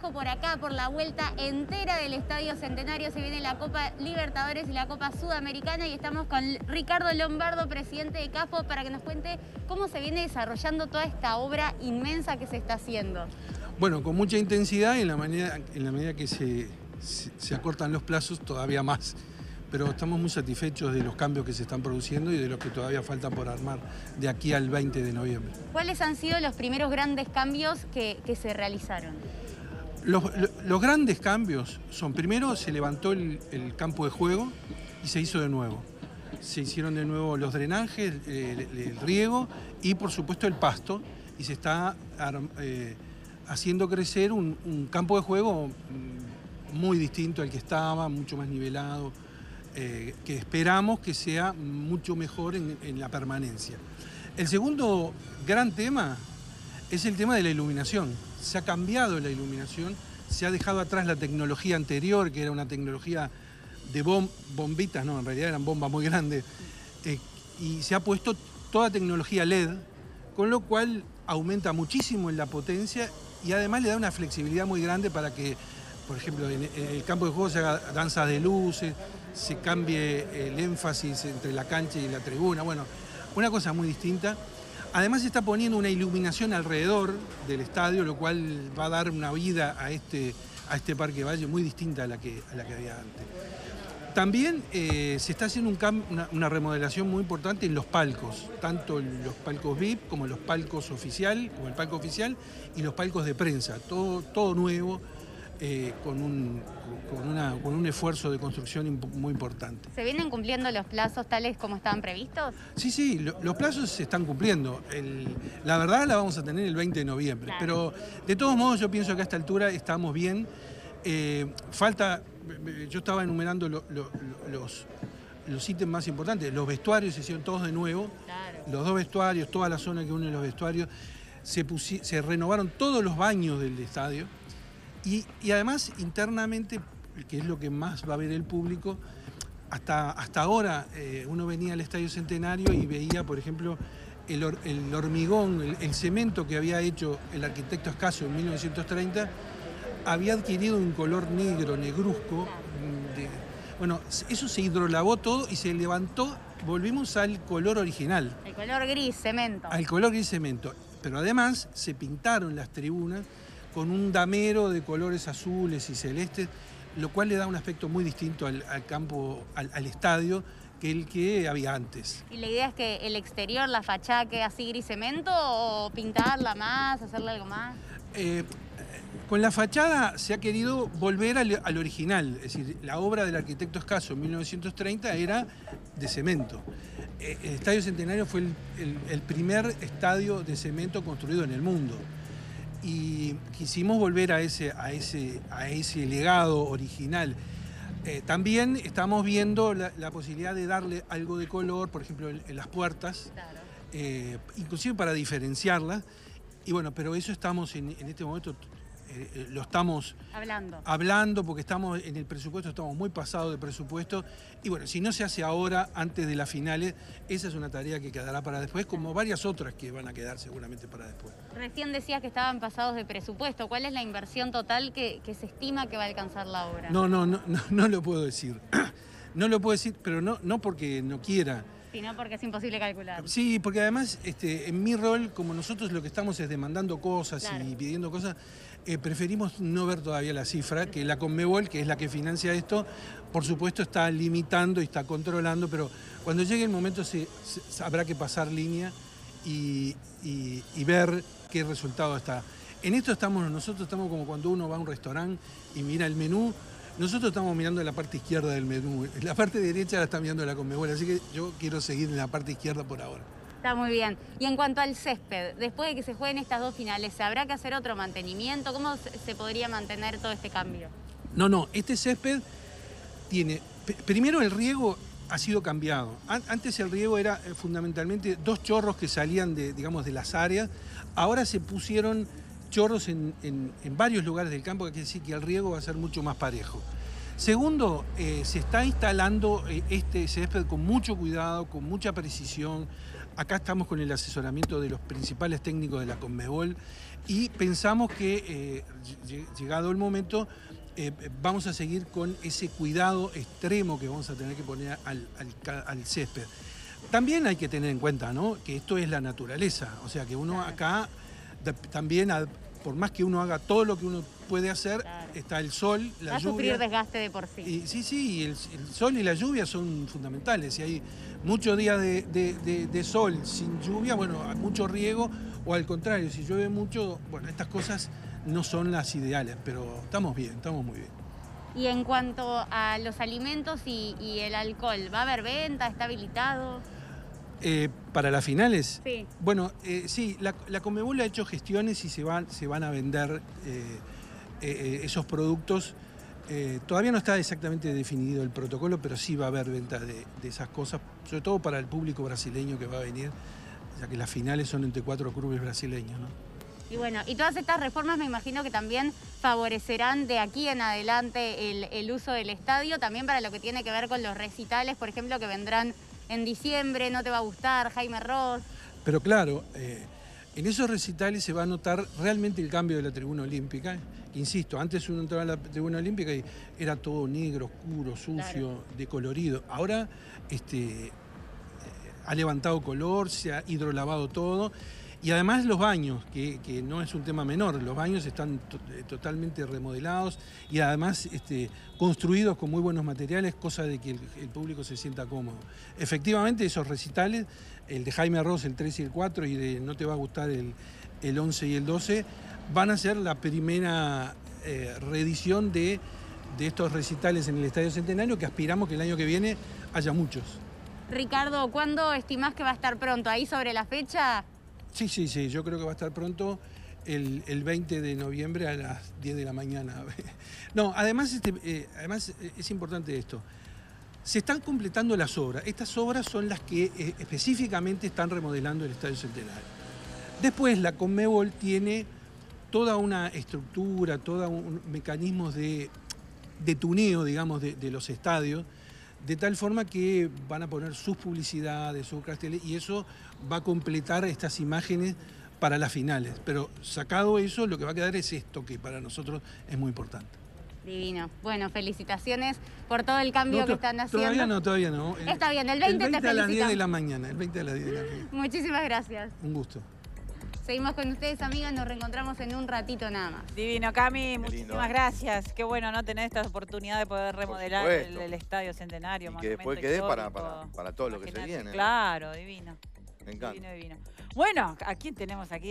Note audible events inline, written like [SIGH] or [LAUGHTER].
por acá, por la vuelta entera del Estadio Centenario. Se viene la Copa Libertadores y la Copa Sudamericana y estamos con Ricardo Lombardo, presidente de CAFO, para que nos cuente cómo se viene desarrollando toda esta obra inmensa que se está haciendo. Bueno, con mucha intensidad y en la medida, en la medida que se, se acortan los plazos, todavía más pero estamos muy satisfechos de los cambios que se están produciendo y de los que todavía faltan por armar de aquí al 20 de noviembre. ¿Cuáles han sido los primeros grandes cambios que, se realizaron? Los, grandes cambios son, primero se levantó el, campo de juego y se hizo de nuevo. Se hicieron de nuevo los drenajes, el, riego y por supuesto el pasto y se está eh, haciendo crecer un campo de juego mm, muy distinto al que estaba, mucho más nivelado, eh, que esperamos que sea mucho mejor en, la permanencia. El segundo gran tema es el tema de la iluminación. Se ha cambiado la iluminación, se ha dejado atrás la tecnología anterior, que era una tecnología de bombitas, no, en realidad eran bombas muy grandes, eh, y se ha puesto toda tecnología LED, con lo cual aumenta muchísimo en la potencia y además le da una flexibilidad muy grande para que, por ejemplo, en el campo de juego se haga danza de luces, se cambie el énfasis entre la cancha y la tribuna. Bueno, una cosa muy distinta. Además se está poniendo una iluminación alrededor del estadio, lo cual va a dar una vida a este, a este Parque Valle muy distinta a la que, a la que había antes. También eh, se está haciendo una, remodelación muy importante en los palcos, tanto los palcos VIP como los palcos oficial, como el palco oficial, y los palcos de prensa, todo, todo nuevo, eh, con, un, con, un esfuerzo de construcción muy importante. ¿Se vienen cumpliendo los plazos tales como estaban previstos? Sí, sí, los plazos se están cumpliendo. la verdad la vamos a tener el 20 de noviembre, pero de todos modos yo pienso que a esta altura estamos bien. Eh, falta, yo estaba enumerando los, los ítems más importantes. Los vestuarios se hicieron todos de nuevo. Los dos vestuarios, toda la zona que une los vestuarios. Se, se renovaron todos los baños del estadio. Y, además, internamente, que es lo que más va a ver el público, hasta, hasta ahora eh, uno venía al Estadio Centenario y veía, por ejemplo, el, hormigón, el, cemento que había hecho el arquitecto Escaso en 1930, había adquirido un color negro, negruzco. Mm, bueno, eso se hidrolavó todo y se levantó, volvimos al color original. El color gris, cemento. Al color gris, cemento. Pero además se pintaron las tribunas con un damero de colores azules y celestes, lo cual le da un aspecto muy distinto al, campo, al, estadio, que el que había antes. ¿Y la idea es que el exterior, la fachada, quede así gris cemento o pintarla más, hacerle algo más? Eh, con la fachada se ha querido volver al, original, es decir, la obra del arquitecto Escaso en 1930 era de cemento. Eh, el Estadio Centenario fue el primer estadio de cemento construido en el mundo y quisimos volver a ese, a ese, a ese legado original. Eh, también estamos viendo la, posibilidad de darle algo de color, por ejemplo, en, las puertas, eh, inclusive para diferenciarlas. Y bueno, pero eso estamos en, en este momento eh, lo estamos hablando. hablando porque estamos en el presupuesto, estamos muy pasados de presupuesto. Y bueno, si no se hace ahora, antes de las finales, esa es una tarea que quedará para después, como varias otras que van a quedar seguramente para después. Recién decías que estaban pasados de presupuesto. ¿Cuál es la inversión total que, se estima que va a alcanzar la obra? No, no, no, no, no lo puedo decir. [CLEARS THROAT] no lo puedo decir, pero no, no porque no quiera sino porque es imposible calcular. Sí, porque además este, en mi rol, como nosotros lo que estamos es demandando cosas y pidiendo cosas, eh, preferimos no ver todavía la cifra, que la Conmebol, que es la que financia esto, por supuesto está limitando y está controlando, pero cuando llegue el momento se, habrá que pasar línea y, ver qué resultado está. En esto estamos, nosotros estamos como cuando uno va a un restaurante y mira el menú, nosotros estamos mirando la parte izquierda del menú, la parte derecha la está mirando la Conmebol, así que yo quiero seguir en la parte izquierda por ahora. Está muy bien. Y en cuanto al césped, después de que se jueguen estas dos finales, ¿se habrá que hacer otro mantenimiento? ¿Cómo se podría mantener todo este cambio? No, no, este césped tiene, primero el riego ha sido cambiado. Antes el riego era eh, fundamentalmente dos chorros que salían de, digamos, de las áreas. Ahora se pusieron chorros en, varios lugares del campo, que quiere decir que el riego va a ser mucho más parejo. Segundo, eh, se está instalando eh, este césped con mucho cuidado, con mucha precisión. acá estamos con el asesoramiento de los principales técnicos de la Conmebol y pensamos que eh, llegado el momento vamos a seguir con ese cuidado extremo que vamos a tener que poner al, césped. También hay que tener en cuenta ¿no? que esto es la naturaleza, o sea que uno acá también, por más que uno haga todo lo que uno puede hacer, está el sol, la Va a lluvia. sufrir desgaste de por sí. Y, sí, sí, el, sol y la lluvia son fundamentales. Si hay muchos días de, sol sin lluvia, bueno, mucho riego, o al contrario, si llueve mucho, bueno, estas cosas no son las ideales, pero estamos bien, estamos muy bien. Y en cuanto a los alimentos y, el alcohol, ¿va a haber venta? ¿Está habilitado? Eh, ¿Para las finales? Sí. Bueno, eh, sí, la, la Comebol ha hecho gestiones y se van, se van a vender eh, esos productos. todavía no está exactamente definido el protocolo, pero sí va a haber venta de, de, esas cosas, sobre todo para el público brasileño que va a venir, ya que las finales son entre cuatro clubes brasileños. ¿no? Y bueno, y todas estas reformas me imagino que también favorecerán de aquí en adelante el, uso del estadio, también para lo que tiene que ver con los recitales, por ejemplo, que vendrán en diciembre, no te va a gustar, Jaime Ross. Pero claro, eh, en esos recitales se va a notar realmente el cambio de la tribuna olímpica. Insisto, antes uno entraba a la tribuna olímpica y era todo negro, oscuro, sucio, decolorido. Ahora este, eh, ha levantado color, se ha hidrolavado todo y además los baños, que, no es un tema menor, los baños están eh, totalmente remodelados y además este, construidos con muy buenos materiales, cosa de que el, público se sienta cómodo. Efectivamente, esos recitales, el de Jaime Arroz, el 3 y el 4, y de No te va a gustar el, el 11 y el 12, van a ser la primera eh, reedición de, de estos recitales en el Estadio Centenario, que aspiramos que el año que viene haya muchos. Ricardo, ¿cuándo estimás que va a estar pronto? ¿Ahí sobre la fecha? Sí, sí, sí, yo creo que va a estar pronto el, 20 de noviembre a las 10 de la mañana. [LAUGHS] No, además, este, eh, además eh, es importante esto. Se están completando las obras. Estas obras son las que eh, específicamente están remodelando el Estadio Centenario. Después, la Conmebol tiene toda una estructura, todos un mecanismos de, de tuneo, digamos, de los estadios, de tal forma que van a poner sus publicidades, sus carteles, y eso va a completar estas imágenes para las finales. Pero sacado eso, lo que va a quedar es esto, que para nosotros es muy importante. Divino. Bueno, felicitaciones por todo el cambio que están haciendo. Todavía no, todavía no. Está bien, el 20, el 20 a las 10 de la mañana, el 20 a las 10 de la mañana. Muchísimas gracias. Un gusto. Seguimos con ustedes, amigas, nos reencontramos en un ratito nada más. Divino, Cami, muchísimas gracias. Qué bueno, ¿no? Tener esta oportunidad de poder remodelar el, Estadio Centenario. Y que después quede para, para, todo lo que se viene. Claro, divino. Me encanta. Divino, divino. Bueno, ¿a quién tenemos aquí?